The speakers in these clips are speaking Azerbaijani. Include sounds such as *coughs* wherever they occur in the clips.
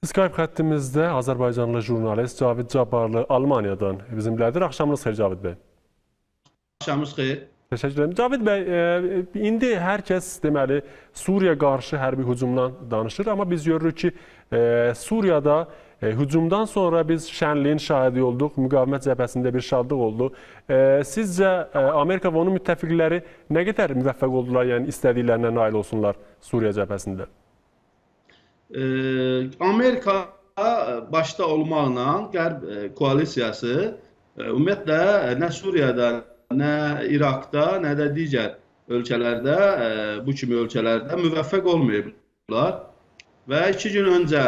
Skype xəttimizdə Azərbaycanlı jurnalist Cavid Cabbarlı Almaniyadan bizimlədir. Axşamınız xeyir Cavid bəy. Axşamınız xeyir. Təşəkkür edirəm. Cavid bəy, e, indi hər kəs deməli Suriya qarşı hərbi hücumdan danışır, amma biz görürük ki, e, Suriyada e, hücumdan sonra biz şənliyin şahidi olduq, müqavimət cəbhəsində bir şadlıq oldu. Sizcə Amerika və onun müttəfiqləri nə qədər müvəffəq oldular, yəni istədiklərinə nail olsunlar Suriya cəbhəsində? Amerika başda olmaqla Qərb koalisiyası ümumiyyətlə nə Suriyada, nə İraqda, nə də digər ölkələrdə, bu kimi ölkələrdə müvəffəq olmayıblar. Və iki gün öncə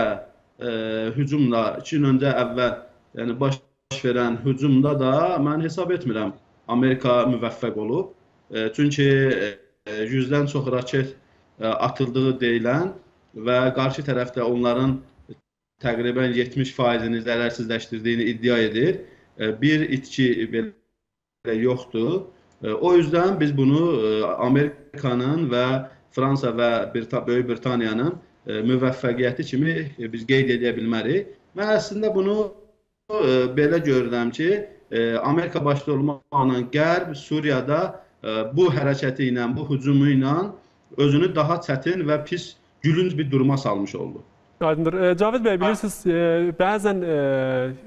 e, hücumla, iki gün öncə əvvəl, yəni baş verən hücumda da mən hesab etmirəm Amerika müvəffəq olub. E, çünki e, yüzdən çox raket e, atıldığı deyilən və qarşı tərəfdə onların təqribən 70%-ni zərərsizləşdirdiyini iddia edir. E, bir itki belə yoxdur. E, o yüzden biz bunu e, Amerikanın və Fransa və Böyük Britaniyanın müvəffəqiyyəti kimi biz qeyd edə bilmərik. Mən əslində bunu belə görürəm ki, Amerika başda olmaqla Qərb Suriyada bu hərəkəti ilə, bu hücumu ilə özünü daha çətin və pis, gülünc bir duruma salmış oldu. Aydındır. E, Cavid bəy, bilirsiniz, e, bəzən e,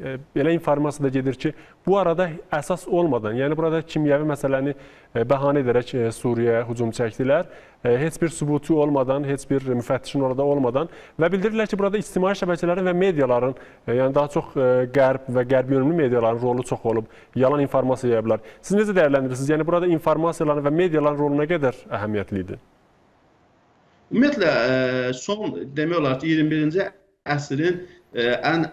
e, belə informasiya da gedir ki, bu arada əsas olmadan, yəni burada kimyəvi məsələni e, bəhanə edərək e, Suriyaya hücum çəkdilər. E, heç bir sübutu olmadan, heç bir müfəttişin orada olmadan və bildirirlər ki, burada ictimai şəbəkələrin və mediaların, e, yəni daha çox e, qərb və qərb yönümlü mediaların rolu çox olub. Yalan informasiya yayıblar. Siz necə dəyərləndirirsiniz? Yəni burada informasiyaların və mediaların rolu nə qədər əhəmiyyətlidir? Ümumiyyətlə e, son demək olar ki, 21-ci əsrin e, ən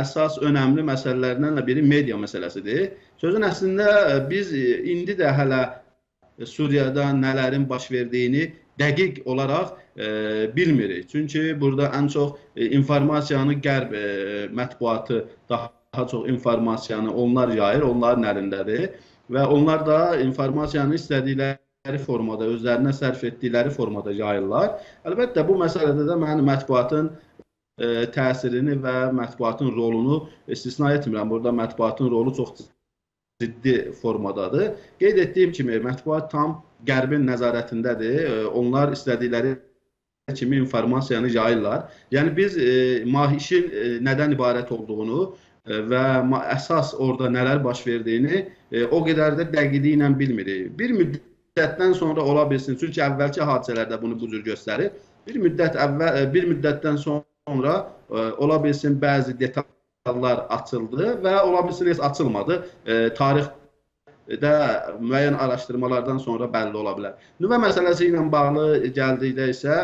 əsas önəmli məsələlərindən biri media məsələsidir. Sözün əslində e, biz indi də hələ Suriyada nələrin baş verdiyini dəqiq olaraq e, bilmirik. Çünki burada ən çox e, informasiyanı qərb e, mətbuatı daha, çox informasiyanı onlar yayır, onların əlindədir və onlar da informasiyanı istədikləri formada, özlərinə sərf etdikləri formada yayırlar. Əlbəttə bu məsələdə də mən mətbuatın e, təsirini və mətbuatın rolunu istisna etmirəm. Burada mətbuatın rolu çox ciddi formadadır. Qeyd etdiyim kimi mətbuat tam Qərbin nəzarətindədir. E, onlar istədikləri kimi informasiyanı yayırlar. Yəni biz e, mahişin e, nədən ibarət olduğunu e, və əsas orada nələr baş verdiyini e, o qədər də dəqiqliyi ilə bilmirik. Bir müddət müddətdən sonra ola bilsin. Çünki əvvəlki hadisələrdə bunu bu cür göstərir. Bir müddət əvvəl e, bir müddətdən sonra ə, e, ola bilsin bəzi detallar açıldı və ola bilsin heç açılmadı. Ə, e, tarixdə müəyyən araşdırmalardan sonra bəlli ola bilər. Nüvə məsələsi ilə bağlı gəldikdə isə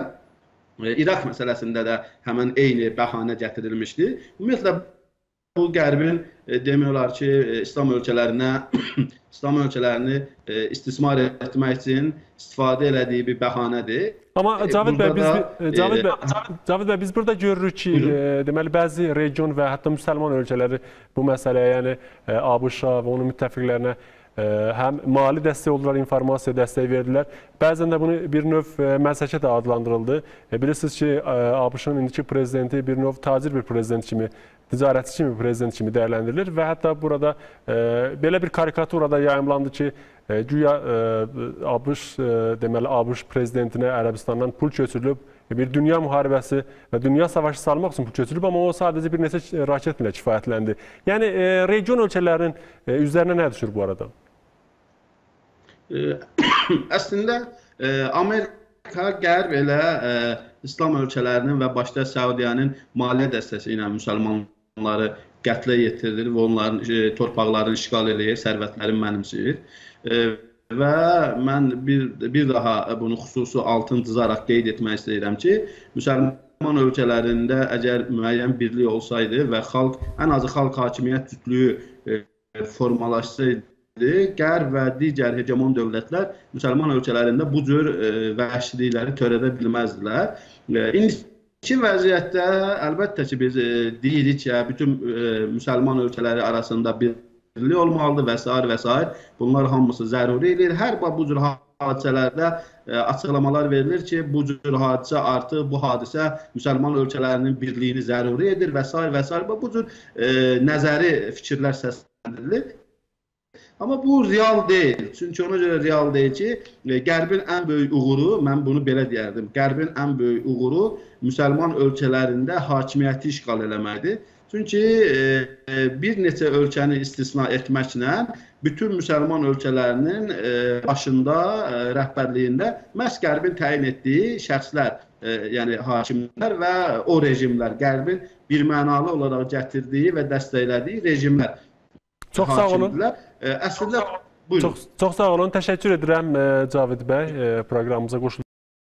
İraq məsələsində də həmin eyni bəhanə gətirilmişdi. Ümumiyyətlə bu Qərbin e, demək olar ki, e, İslam ölkələrinə *clears throat* İslam ölkələrini e, istismar etmək üçün istifadə elədiyi bir bəhanədir. Amma Cavid bəy biz da, Cavid bəy Cavid bəy biz burada görürük ki, e, deməli bəzi region və hətta müsəlman ölkələri bu məsələyə, yəni ABŞ-a və onun müttəfiqlərinə həm mali dəstək oldular, informasiya dəstəyi verdilər. Bəzən də bunu bir növ məsəkə də adlandırıldı. Bilirsiniz ki, ABŞ-ın indiki prezidenti bir növ tacir bir prezident kimi ticarətçi kimi, prezident kimi dəyərləndirilir və hətta burada e, belə bir karikatura da yayımlandı ki, e, güya e, ABŞ e, deməli ABŞ prezidentinə Ərəbistandan pul köçürülüb, bir dünya müharibəsi və dünya savaşı salmaq üçün pul köçürülüb, amma o sadəcə bir neçə raketlə kifayətləndi. Yəni e, region ölkələrinin e, üzərinə nə düşür bu arada? *coughs* Əslində e, Amerika qərb elə e, İslam ölkələrinin və başda Səudiyyənin maliyyə dəstəsi ilə müsəlman onları qətlə yetirilir və onların e, torpaqlarını işğal eləyir, sərvətlərini mənimsəyir. Və mən bir, bir daha bunu xüsusi altın cızaraq qeyd etmək istəyirəm ki, müsəlman ölkələrində əgər müəyyən birlik olsaydı və xalq, ən azı xalq hakimiyyət cütlüyü formalaşsaydı, Qərb və digər hegemon dövlətlər müsəlman ölkələrində bu cür e, vəhşilikləri törədə bilməzdilər. E, indi İki vəziyyətdə əlbəttə ki, biz e, deyirik ki, bütün e, müsəlman ölkələri arasında bir yerli olmalıdır və s. və s. Bunlar hamısı zəruridir. Hər bu cür hadisələrdə ə, açıqlamalar verilir ki, bu cür hadisə artıq bu hadisə müsəlman ölkələrinin birliyini zəruri edir və s. və s. bu cür ə, nəzəri fikirlər səsləndirilir. Amma bu real deyil. Çünki ona görə real deyil ki, e, Qərbin ən böyük uğuru, mən bunu belə deyərdim. Qərbin ən böyük uğuru müsəlman ölkələrində hakimiyyəti işğal eləməkdir. Çünki e, e, bir neçə ölkəni istisna etməklə bütün müsəlman ölkələrinin e, başında, e, rəhbərliyində məhz Qərbin təyin etdiyi şəxslər, e, yəni hakimlər və o rejimlər, Qərbin birmənalı olaraq gətirdiyi və dəstəklədiyi rejimlər. Çox sağ olun. hakimdilər. Əslində buyurun. Çox çox sağ olun. Təşəkkür edirəm e, Cavid bəy e, proqramımıza qoşulduğunuz